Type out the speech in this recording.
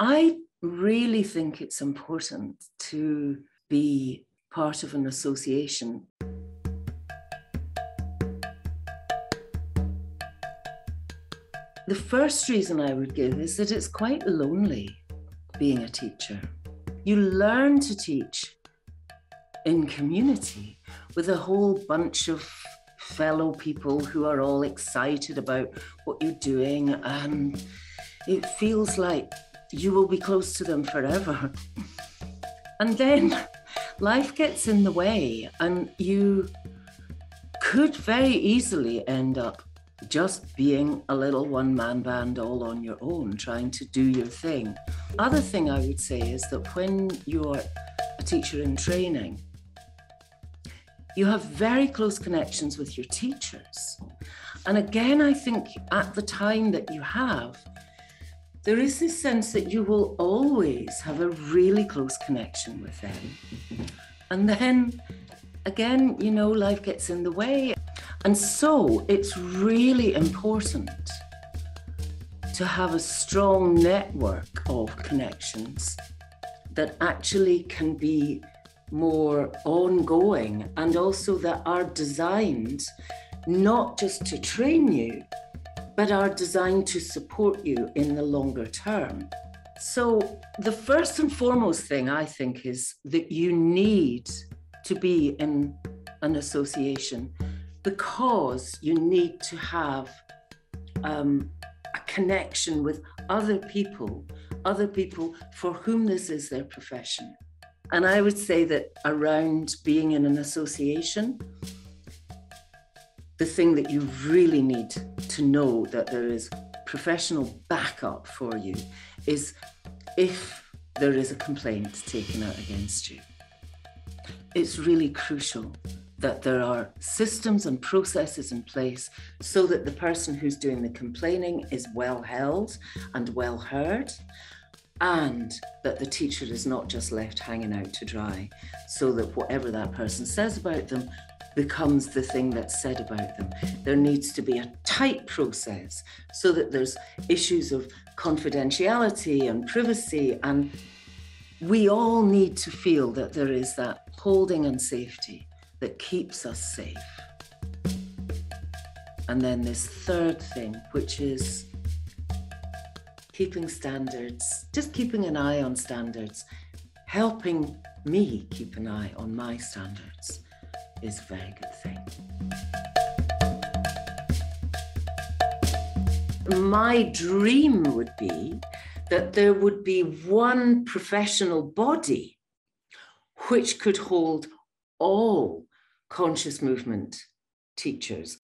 I really think it's important to be part of an association. The first reason I would give is that it's quite lonely being a teacher. You learn to teach in community with a whole bunch of fellow people who are all excited about what you're doing, and it feels like you will be close to them forever. And then life gets in the way, and you could very easily end up just being a little one man band all on your own, trying to do your thing. Other thing I would say is that when you're a teacher in training, you have very close connections with your teachers. And again, I think at the time that you have, there is this sense that you will always have a really close connection with them. And then again, you know, life gets in the way. And so it's really important to have a strong network of connections that actually can be more ongoing and also that are designed not just to train you, but are designed to support you in the longer term. So, the first and foremost thing I think is that you need to be in an association because you need to have um, a connection with other people, other people for whom this is their profession. And I would say that around being in an association, the thing that you really need to know that there is professional backup for you is if there is a complaint taken out against you. It's really crucial that there are systems and processes in place so that the person who's doing the complaining is well held and well heard and that the teacher is not just left hanging out to dry, so that whatever that person says about them becomes the thing that's said about them. There needs to be a tight process so that there's issues of confidentiality and privacy, and we all need to feel that there is that holding and safety that keeps us safe. And then this third thing, which is keeping standards, just keeping an eye on standards, helping me keep an eye on my standards is a very good thing. My dream would be that there would be one professional body which could hold all conscious movement teachers.